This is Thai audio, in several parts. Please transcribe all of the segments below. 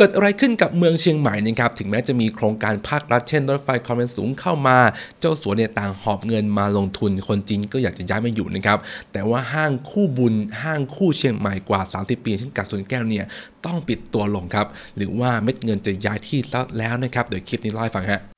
เกิดอะไรขึ้นกับเมืองเชียงใหม่นะครับถึงแม้จะมีโครงการภาครัฐเช่นรถไฟความเร็วสูงเข้ามา เจ้าสัวเนี่ยต่างหอบเงินมาลงทุนคนจีนก็อยากจะย้ายมาอยู่นะครับแต่ว่าห้างคู่บุญห้างคู่เชียงใหม่กว่า 30 ปีเช่นกัดสวนแก้วเนี่ยต้องปิดตัวลงครับหรือว่าเม็ดเงินจะย้ายที่แล้วนะครับเดี๋ยวคลิปนี้เล่าให้ฟังฮะ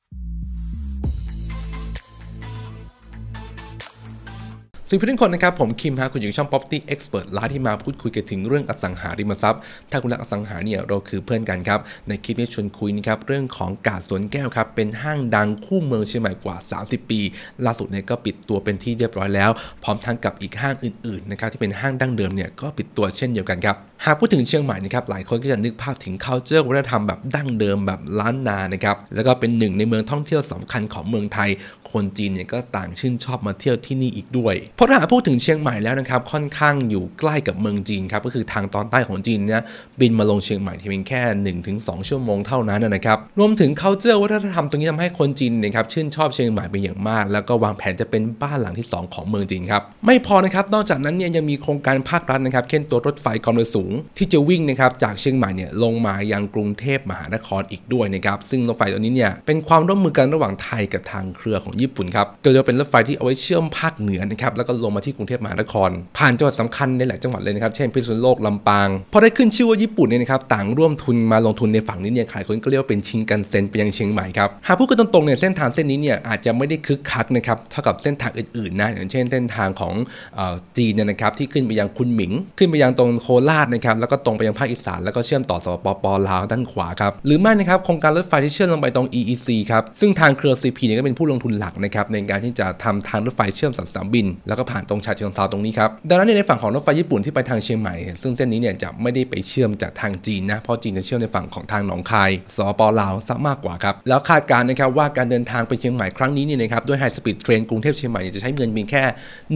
สวัสดีทุกคนนะครับ ผมคิมฮะคุณอยู่ช่อง Property Expert ร้านที่มาพูดคุยกันถึงเรื่องอสังหาริมทรัพย์ ถ้าคุณรักอสังหาเนี่ยเราคือเพื่อนกันครับ ในคลิปนี้ชวนคุยนะครับเรื่องของกาดสวนแก้วครับ เป็นห้างดังคู่เมืองเชียงใหม่กว่า 30 ปี ล่าสุดเนี่ยก็ปิดตัวเป็นที่เรียบร้อยแล้ว พร้อมทั้งกับอีกห้างอื่นๆนะครับที่เป็นห้างดั้งเดิมเนี่ยก็ปิดตัวเช่นเดียวกันครับ หากพูดถึงเชียงใหม่นะครับหลายคนก็จะนึกภาพถึง culture วัฒนธรรมแบบดั้งเดิมแบบล้านนานะครับแล้วก็เป็นหนึ่งในเมืองท่องเที่ยวสำคัญของเมืองไทย คนจีนเนี่ยก็ต่างชื่นชอบมาเที่ยวที่นี่อีกด้วยเพราะถ้าหากพูดถึงเชียงใหม่แล้วนะครับค่อนข้างอยู่ใกล้กับเมืองจีนครับก็คือทางตอนใต้ของจีนเนี่ยบินมาลงเชียงใหม่เพียงแค่ 1-2 ชั่วโมงเท่านั้นนะครับรวมถึง culture วัฒนธรรมตรงนี้ทำให้คนจีนนะครับชื่นชอบเชียงใหม่เป็นอย่างมาก แล้วก็วางแผนจะเป็นบ้านหลังที่ 2 ของเมืองจีนครับไม่พอนะครับนอกจากนั้นเนี่ยยังมีโครงการภาครัฐนะครับเช่นตัวรถไฟความเร็วสูงที่จะวิ่งนะครับจากเชียงใหม่เนี่ยลงมายังกรุงเทพมหานครอีกด้วยนะครับซึ่งรถไฟตัวนี้เนี่ยเป็นความร่วมมือกันระหว่างไทยกับทางเครือของญี่ปุ่นครับโดยจะเป็นรถไฟที่เอาไว้เชื่อมภาคเหนือนะครับแล้วก็ลงมาที่กรุงเทพมหานคร ผ่านจังหวัดสำคัญในหลายจังหวัดเลยนะครับเช่นพิษณุโลกลำปางพอได้ขึ้นชื่อว่าญี่ปุ่นเนี่ยนะครับต่างร่วมทุนมาลงทุนในฝั่งนี้เนี่ยขายคนก็เรียกว่าเป็นชิงกันเซ็นไปยังเชียงใหม่ครับหากพูดกันตรงๆเนี่ยเส้นทางเส้นนี้เนี่ยอาจจะไม่ได้คึกคักนะครับเท่ากับเส้นทางอื่นๆนะอย่างเช่นเส้นทางของจีนเนี่ยนะครับที่ขึ้นไปยังคุนหมิง ขึ้นไปยังตรงโคราชนะครับแล้วก็ตรงไปยังภาคอีสานแล้วก็เชื่อมต่อสปปลาวด้านขวาครับหรือไม่นะครับโครงการรถไฟที่เชื่อมลงไปตรง EEC ครับซึ่งทางเครือ CP เนี่ยก็เป็นผู้ลงทุนหลักนะครับในการที่จะทำทางรถไฟเชื่อมสนามบิน แล้วก็ผ่านตรงชาเชิงเซาตรงนี้ครับดังนั้นในฝั่งของรถไฟญี่ปุ่นที่ไปทางเชียงใหม่ ซึ่งเส้นนี้เนี่ยจะไม่ได้ไปเชื่อมจากทางจีนนะเพราะจีนจะเชื่อมในฝั่งของทางหนองคายสปป.ลาวซะมากกว่าครับแล้วคาดการณ์นะครับว่าการเดินทางไปเชียงใหม่ครั้งนี้เนี่ยนะครับด้วย high speed train กรุงเทพเชียงใหม่จะใช้เงินเพียงแค่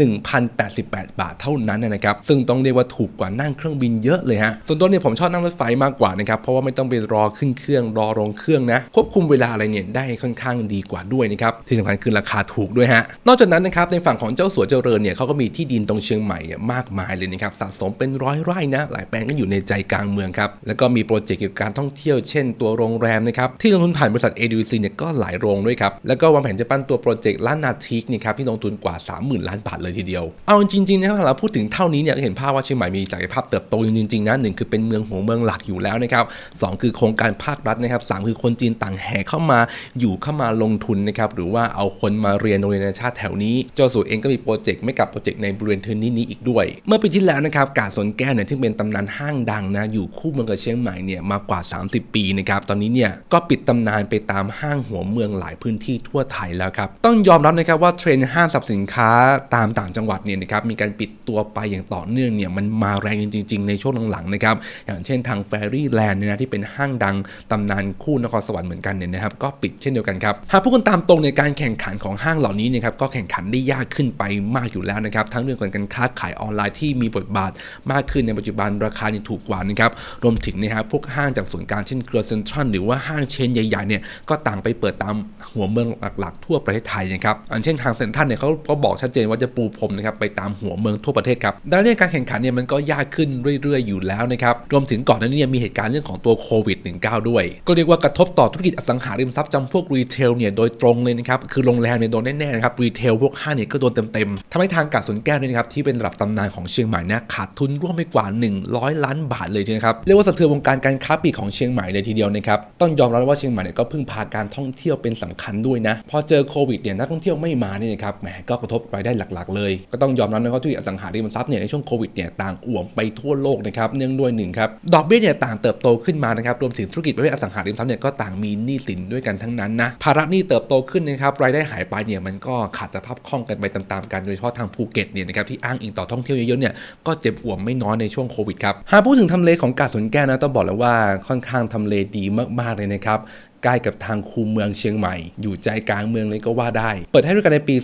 1,088 บาทเท่านั้นนะครับซึ่งต้องเรียกว่าถูกกว่านั่งเครื่องบินเยอะเลยฮะ ส่วนตัวเนี่ยผมชอบนั่งรถไฟมากกว่านะครับ เพราะว่าไม่ต้องไปรอขึ้นเครื่องรอลงเครื่องนะ ควบคุมเวลาอะไรเนี่ยได้ค่อนข้างดีกว่าด้วยนะครับ ที่สำคัญคือราคาถูกด้วยฮะ นอกจากนั้นนะครับในฝั่งของเจ้าสัวเจริญเนี่ยเขาก็มีที่ดินตรงเชียงใหม่มากมายเลยนะครับสะสมเป็นร้อยไร่นะ หลายแปลงก็อยู่ในใจกลางเมืองครับ แล้วก็มีโปรเจกต์เกี่ยวกับการท่องเที่ยวเช่น ตัวโรงแรมนะครับที่ลงทุนผ่านบริษัท AWC เนี่ยก็หลายโรงด้วยครับ แล้วก็วางแผนจะปั้นตัวโปรเจกต์ Lannatique นี่ครับที่ลงทุนกว่า 30,000 ล้านบาทเลยทีเดียว เอาจริงๆนะครับเราพูดถึงเท่านี้เนี่ยก็เห็นภาพว่าเชียงใหม่มีศักยภาพเติบโตจริงๆนะหนึ่งคือเป็นเมืองหัวเมืองหลักอยู่แล้วนะครับสองคือโครงการภาครัฐนะครับสามคือคนจีนต่างแห่เข้ามาอยู่เข้ามาลงทุนนะครับหรือว่าเอาคนมาเรียนโรงเรียนนานาชาติแถวนี้เจ้าสัวเองก็มีโปรเจกต์ไม่กับโปรเจกต์ในบริเวณพื้นที่นี้อีกด้วย เมื่อปีที่แล้วนะครับกาดสวนแก้วเนี่ยที่เป็นตำนานห้างดังนะอยู่คู่เมืองกับเชียงใหม่เนี่ยมากว่า 30 ปีนะครับตอนนี้เนี่ยก็ปิดตำนานไปตามห้างหัวเมืองหลายพื้นที่ทั่วไทยแล้วครับต้องยอมรับนะครับว่าเทรนด์ห้างสรรพสินค้าตามต่างจังหวัดเนี่ยนะครับมีการปิดตัวไปอย่างต่อเนื่องเนี่ยมันมาแรงจริง ๆ ในช่วงหลังๆนะครับอย่างเช่นทางแฟรี่แลนด์เนี่ยนะที่เป็นห้างดังตำนานคู่นครสวรรค์เหมือนกันเนี่ยนะครับก็ปิดเช่นเดียวกันครับหากพูดกันตามตรงในการแข่งขันของห้างเหล่านี้นะครับก็แข่งขันได้ยากขึ้นไปมากอยู่แล้วนะครับทั้งเรื่องของการค้าขายออนไลน์ที่มีบทบาทมากขึ้นในปัจจุบันราคาถูกกว่านะครับรวมถึงนะครับพวกห้างจากส่วนกลางเช่นเครือเซ็นทรัลหรือว่าห้าง chain ใหญ่ๆเนี่ยก็ต่างไปเปิดตามหัวเมืองหลักๆ ทั่วประเทศไทยนะครับอันเช่นทางเซ็นทรัลเนี่ยเขาก็บอกชัดเจนว่าจะปูพรมนะครับไปตามหัวเมืองทั่วประเทศครับดังนั้นการแข่งขันเนี่ยมันก็ยากขึ้นเรื่อยๆอยู่แล้วนะครับรวมถึงก่อนหน้านี้มีเหตุการณ์เรื่องของตัวโควิด -19 ด้วย ก็เรียกว่ากระทบต่อธุรกิจอสังหาริมทรัพย์จำพวก retail เนี่ยโดยตรงเลยนะครับคือโรงแรมเนี่ยโดนแน่ๆนะครับ retail พวกห้างเนี่ยก็โดนเต็มๆทำให้ทางกาดสวนแก้วเนี่ยนะครับที่เป็นระดับตำนานของเชียงใหม่เนี่ยขาดทุนรวมไปกว่า 100 ล้านบาทเลยนะครับเรียกว่าสะเทือนวงการการค้าปลีกของเชียงใหม่เลยทีเดียวนะครับต้องยอมรับว่าเชียงใหม่เนี่ยก็พึ่งพาการท่องเที่ยวเป็นสำคัญด้วยนะพอเจอโควิดเนี่ยนักท่องเที่ยวไม่มาเนี่ยนะครับแหมก็กระทบรายได้หลักๆ เลย ก็ต้องยอมรับนะว่าธุรกิจอสังหาริมทรัพย์เนี่ยในช่วงโควิดเนี่ยต่างอ่วมไปทั่วโลกนะครับเนื่องด้วยหนึ่งครับดอกเบี้ยเนี่ยต่างเติบโตขึ้นมานะครับรวมถึงธุรกิจประเภทอสังหาริมทรัพย์เนี่ยก็ต่างมีหนี้สินด้วยกันทั้งนั้นนะภาระหนี้เติบโตขึ้นนะครับรายได้หายไปเนี่ยมันก็ขาดสภาพคล่องกันไปตามๆกันโดยเฉพาะทางภูเก็ตเนี่ยนะครับที่อ้างอิงต่อท่องเที่ยวเยอะๆเนี่ยก็เจ็บอ่วมไม่น้อยในช่วงโควิดครับหากพูดถึงทำเลของกาดสวนแก้วนะต้องบอกเลยว่าค่อนข้างทำเลดีมากๆเลยนะครับ ใกล้กับทางคูเมืองเชียงใหม่ อยู่ใจกลางเมืองเลยก็ว่าได้ เปิดให้บริการในปี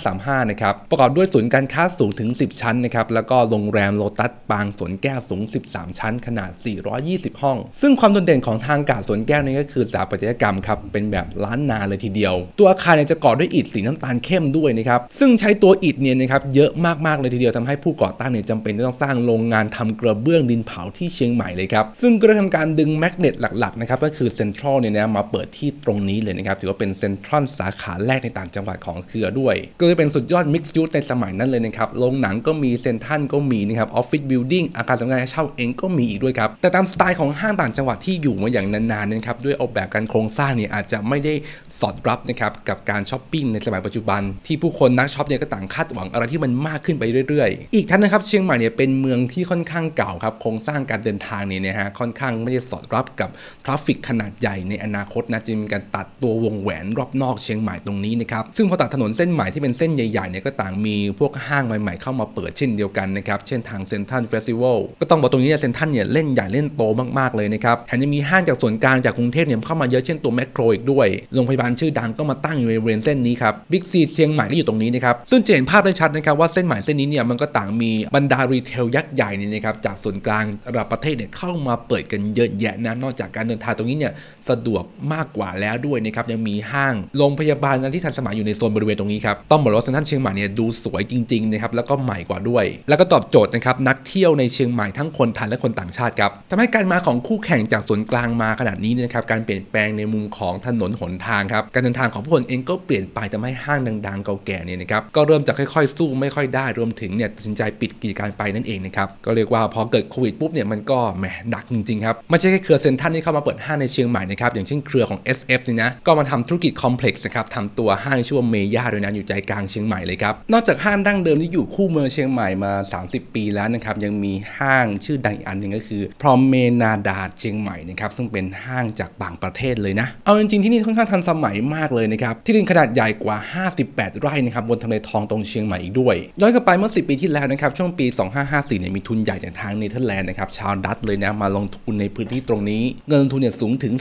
2535 นะครับ ประกอบด้วยศูนย์การค้าสูงถึง 10 ชั้นนะครับ แล้วก็โรงแรมโลตัสปางสวนแก้วสูง 13 ชั้น ขนาด 420 ห้อง ซึ่งความโดดเด่นของทางกาดสวนแก้วนี่ก็คือสถาปัตยกรรมครับเป็นแบบล้านนาเลยทีเดียว ตัวอาคารเนี่ยจะก่อด้วยอิฐสีน้ำตาลเข้มด้วยนะครับซึ่งใช้ตัวอิฐเนี่ยนะครับเยอะมากๆเลยทีเดียวทำให้ผู้ก่อตั้งเนี่ยจำเป็นต้องสร้างโรงงานทำกระเบื้องดินเผาที่เชียงใหม่เลยครับซึ่งก็ได้ทำการดึง magnet หลักๆนะครับก็คือเซ็นทรัลเนี่ยนะมาเปิดที่ตรงนี้เลยนะครับ ถือว่าเป็นเซ็นทรัลสาขาแรกในต่างจังหวัดของเครือด้วย ก็เลยเป็นสุดยอด mixed-use ในสมัยนั้นเลยนะครับโรงหนังก็มีเซ็นทรัลก็มีนะครับ office building อาคารสำนักงานเช่าเองก็มีอีกด้วยครับ แต่ตามสไตล์ของห้างต่างจังหวัดที่อยู่มาอย่างนานๆนะครับด้วยออกแบบการโครงสร้างเนี่ยอาจจะไม่ได้สอดรับนะครับกับการช้อปปิ้งในสมัยปัจจุบัน ที่ผู้คนนักช็อปเนี่ยก็ต่างคาดหวังอะไรที่มันมากขึ้นไปเรื่อยๆ อีกทั้งนะครับเชียงใหม่เนี่ยเป็นเมืองที่ค่อนข้างเก่าครับโครงสร้างการเดินทางเนี่ยนะฮะค่อนข้างไม่ได้สอดรับกับtraffic ขนาดใหญ่ในอนาคตนะจึงมีการตัดตัววงแหวนรอบนอกเชียงใหม่ตรงนี้นะครับซึ่งพอตัดถนนเส้นใหม่ที่เป็นเส้นใหญ่ๆเนี่ยก็ต่างมีพวกห้างใหม่ๆเข้ามาเปิดเช่นเดียวกันนะครับเช่นทางเซ็นทรัลเฟสติวัลก็ต้องบอกตรงนี้เซ็นทรัลเนี่ยเล่นใหญ่เล่นโตมากๆเลยนะครับแถมยังมีห้างจากส่วนกลางจากกรุงเทพเนี่ยเข้ามาเยอะเช่นตัวแมคโครอีกด้วยโรงพยาบาลชื่อดังก็มาตั้งอยู่ในบริเวณเส้นนี้ครับบิ๊กซีเชียงใหม่ก็อยู่ตรงนี้นะครับซึ่งจะเห็นภาพได้ชัดนะครับว่าเส้นใหม่เส้นนี้เนี่ยมันก็ต่างมีบรรดา retail ยักษ์ใหญ่เนี่ยนะครับจากส่วนกลางระดับประเทศเนี่ยเข้ามาเปิดกันเยอะแยะนะนอกจากการเดินทางตรงนี้เนี่ยสะดวกมากกว่าแล้วด้วยนะครับยังมีห้างโรงพยาบาลที่ทันสมัยอยู่ในโซนบริเวณตรงนี้ครับต้องบอกว่าเซ็นทรัลเชียงใหม่เนี่ยดูสวยจริงๆนะครับแล้วก็ใหม่กว่าด้วย แล้วก็ตอบโจทย์นะครับนักเที่ยวในเชียงใหม่ทั้งคนไทยและคนต่างชาติครับทำให้การมาของคู่แข่งจากส่วนกลางมาขนาดนี้นะครับการเปลี่ยนแปลงในมุมของถนนหนทางครับการเดินทางของผู้คนเองก็เปลี่ยนไปทำให้ห้างดังๆเก่าแก่เนี่ยนะครับก็เริ่มจะค่อยๆ สู้ไม่ค่อยได้รวมถึงเนี่ยตัดสินใจปิดกิจการไปนั่นเองนะครับก็เรียกว่าพอเกิดโควิดปุ๊บเนี่ยมันก็แหมหนักจริงๆครับไม่ใช่แค่เครือเซ็นทรัลที่เข้ามาเปิดห้างในเชียงใหม่นะครับอย่างเช่นเครือของ SF นี่นะก็มาทำธุรกิจคอมเพล็กซ์นะครับทำตัวห้างชื่อว่าเมย่าด้วยนะอยู่ใจกลางเชียงใหม่เลยครับนอกจากห้างดั้งเดิมที่อยู่คู่เมืองเชียงใหม่มา 30 ปีแล้วนะครับยังมีห้างชื่อดังอีกอันหนึ่งก็คือพรอมเมนาดาเชียงใหม่นะครับซึ่งเป็นห้างจากต่างประเทศเลยนะ เอาจริงๆที่นี่ค่อนข้างทันสมัยมากเลยนะครับที่ดินขนาดใหญ่กว่า 58 ไร่นะครับบนทำเลทองตรงเชียงใหม่อีกด้วยย้อนกลับไปเมื่อ 10 ปีที่แล้วนะครับช่วงปี 2554เนี่ยมีทุนใหญ่จากทางเนเธอร์แลนด์นะครับชาวดัตช์เลยนะมาลงทุนในพื้นที่ตรงนี้เงินทุนเนี่ยสูงถึง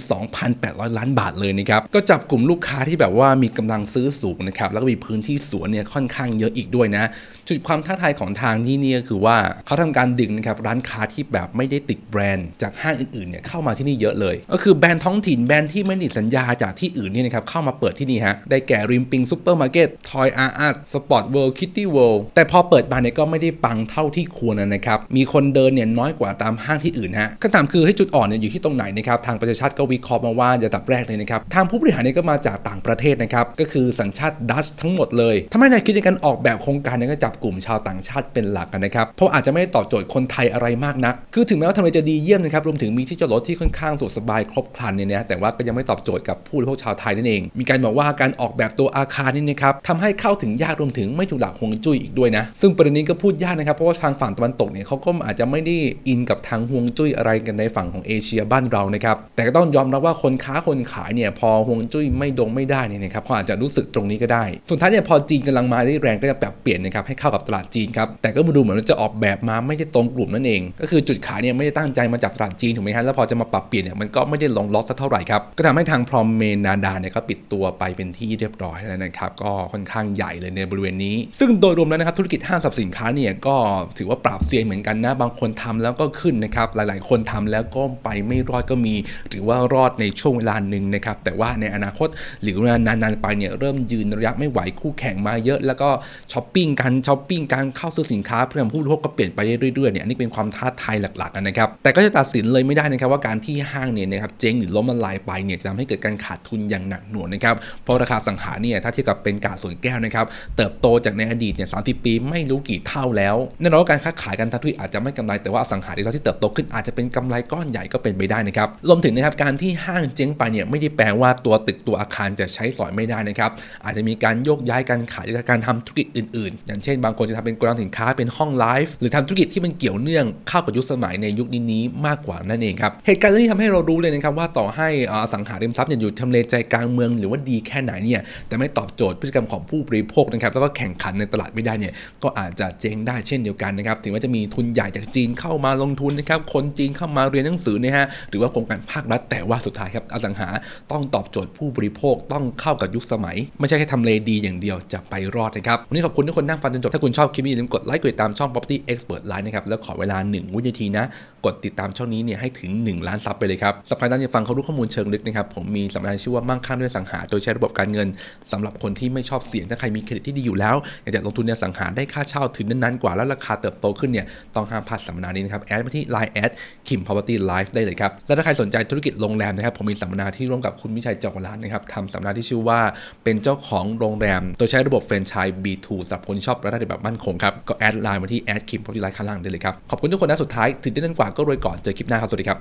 800 ล้านบาทเลยนะครับ ก็จับกลุ่มลูกค้าที่แบบว่ามีกำลังซื้อสูงนะครับ แล้วก็มีพื้นที่สวนเนี่ยค่อนข้างเยอะอีกด้วยนะ จุดความท้าทายของทางที่นี่ก็คือว่าเขาทำการดึงนะครับร้านค้าที่แบบไม่ได้ติดแบรนด์จากห้างอื่นๆเนี่ยเข้ามาที่นี่เยอะเลย ก็คือแบรนด์ท้องถิ่นแบรนด์ที่ไม่ติดสัญญาจากที่อื่นเนี่ยนะครับเข้ามาเปิดที่นี่ฮะ ได้แก่ริมปิงซูเปอร์มาร์เก็ต Toys R Us Sports World Kitty World แต่พอเปิดมาเนี่ยก็ไม่ได้ปังเท่าที่ควรนะครับ มีคนเดินเนี่ยน้อยกว่าตามห้างที่อื่นฮะคำถามคือให้จุดอ่อนเนี่ยอยู่ที่ตรงไหนนะครับทางประชาชาติก็วิเคราะห์มาว่าอันดับแรกเลยนะครับ ทางผู้บริหารนี่ก็มาจากต่างประเทศนะครับ ก็คือสัญชาติดัชทั้งหมดเลยทำให้แนวคิดในการออกแบบโครงการเนี่ยก็จับกลุ่มชาวต่างชาติเป็นหลักนะครับ เพราะอาจจะไม่ได้ตอบโจทย์คนไทยอะไรมากนัก คือถึงแม้ว่าทำเลจะดีเยี่ยมนะครับ รวมถึงมีที่จอดรถที่ค่อนข้างสะดวกสบายครบครันเนี่ยนะ แต่ว่าก็ยังไม่ตอบโจทย์กับผู้บริโภคชาวไทยนั่นเอง มีการบอกว่าการออกแบบตัวอาคารนี่นะครับทำให้เข้าถึงยากรวมถึงไม่ถูกหลักฮวงจุ้ยอีกด้วยนะ ซึ่งประเด็นนี้ก็พูดยากนะครับ เพราะว่าทางฝั่งตะวันตกเนี่ยเขาก็อาจจะไม่ได้อินกับทางฮวงจุ้ยอะไรกันในฝั่งของเอเชียบ้านเรานะครับ แต่ก็ต้องยอมรับว่าคนค้าคนขายเนี่ยพอฮวงจุ้ยไม่ดงไม่ได้เนี่ยนะครับเขาอาจจะรู้สึกตรงนี้ก็ได้ สุดท้ายเนี่ยพอจีนกำลังมาได้แรงก็จะปรับเปลี่ยนนะครับให้เข้ากับตลาดจีนครับแต่ก็มาดูเหมือนว่าจะออกแบบมาไม่ได้ตรงกลุ่มนั่นเอง ก็คือจุดขายเนี่ยไม่ได้ตั้งใจมาจากตลาดจีนถูกไหมฮะแล้วพอจะมาปรับเปลี่ยนเนี่ยมันก็ไม่ได้ลงล็อกสักเท่าไหร่ครับก็ทำให้ทางพรอมเมนาดาเนี่ยก็ปิดตัวไปเป็นที่เรียบร้อยแล้วนะครับก็ค่อนข้างใหญ่เลยในบริเวณนี้ ซึ่งโดยรวมแล้วนะครับธุรกิจห้างสรรพสินค้าเนี่ยก็ถือว่าปราบเซียนเหมือนกันนะบางคนทำแล้วก็ขึ้นนะครับหลาย ๆ คนทำแล้วก็ไปไม่รอดก็มี หรือว่ารอดในช่วงเวลาหนึ่งนะครับ แต่ว่าในอนาคตหรือวลานานๆไปเนี่ยเริ่มยืนระยะไม่ไหวคู่แข่งมาเยอะ แล้วก็ช้อปปิ้งการช้อปปิ้งการเข้าซื้อสินค้าเพื่อผู้บริโภคก็เปลี่ยนไปเรื่อยๆเนี่ยอันนี้เป็นความท้าทายหลักๆนะครับแต่ก็จะตัดสินเลยไม่ได้นะครับว่าการที่ห้างเนี่ยนะครับเจ๊งหรือล้มละลายไปเนี่ยจะทำให้เกิดการขาดทุนอย่างหนักหน่วงนะครับเพราะราคาสังหารเนี่ยถ้าเทียบกับเป็นกาสวนแก้วนะครับเติบโตจากในอดีตเนี่ยสาปีไม่รู้กี่เท่าแล้วแน่นอนการค้าขายกันทัธุรกิจอาจจะไม่กำไรแต่ว่าสังหาริมทรัพย์ที่เติบโตขึ้นอาจจะเป็นกำไรก้อนใหญ่ก็เป็นไปได้นะครับรวมถึงนะครับการที่ห้างเจ๊งไปเนี่ยไม่ได้แปลว่าตัวตึกตัวอาคารจะใช้สอยไม่ได้นะครับ อาจจะมีการโยกย้ายการขายหรือการทำธุรกิจอื่นๆ อย่างเช่นบางคนจะทำเป็นกดังสินค้าเป็นห้องไลฟ์หรือทำธุรกิจที่มันเกี่ยวเนื่องเข้ากับยุคสมัยในยุคนี้มากกว่านั่นเองครับเหตุการณ์นี้ทำให้เรารู้เลยนะครับว่าต่อให้สังหาริมทรัพย์เนี่ยอยู่ทำเลใจกลางเมืองหรือว่าดีแค่ไหนเนี่ยแต่ไม่ตอบโจทย์พฤติกรรมของผู้บริโภคนะครับแล้วก็แข่งขันในตลาดไม่ได้เนี่ยก็อาจจะเจ๊งได้เช่นเดียวกันนะครับถึงแม้จะมีทุนใหญ่จากจีนเข้ามาลงทุนนะครับคนจีนเข้ามาเรียนหนังสือนะฮะหรือว่าโครงการภาครัฐแต่ว่าสุดท้ายครับอสังสังหาต้องตอบโจทย์ผู้บริโภคต้องเข้ากับยุคสมัย ไม่ใช่แค่ทำเลดีอย่างเดียวจะไปรอดนะครับ วันนี้ขอบคุณทุกคนนั่งฟังจนจบ ถ้าคุณชอบคลิปนี้อย่าลืมกดไลค์กดติดตามช่อง Property Expert Live นะครับแล้วขอเวลา1วินาทีนะ กดติดตามช่องนี้เนี่ยให้ถึง 1 ล้านซับไปเลยครับสัปดาห์หน้าจะฟังเขารู้ข้อมูลเชิงลึกนะครับผมมีสัมมนาชื่อว่ามั่งคั่งด้วยอสังหา โดยใช้ระบบการเงินสำหรับคนที่ไม่ชอบเสี่ยงถ้าใครมีเครดิตที่ดีอยู่แล้วอยากจะลงทุนในอสังหาได้ค่าเช่าถึงนั้นๆกว่าแล้วราคาเติบโตขึ้นเนี่ยต้องห้ามพลาดสัมมนานี้นะครับแอดมาที่ Line แอดคิม Property Live ได้เลยครับและถ้าใครสนใจธุรกิจโรงแรมนะครับผมมีสัมมนาที่ร่วมกับคุณวิชัยจอกร้านนะครับทำสัมมนาที่ชื่อว่าเป็นเจ้าของโรงแรม โดยใช้ระบบแฟรนไชส์ B2 สำหรับคนชอบรายได้แบบมั่นคงครับก็แอดไลน์มาที่แอดคิม Property Live ข้างล่างได้เลยครับขอบคุณทุกคนนะสุดท้ายถึงได้นั้นกว่าก็รวยก่อนเจอคลิปหน้าครับสวัสดีครับ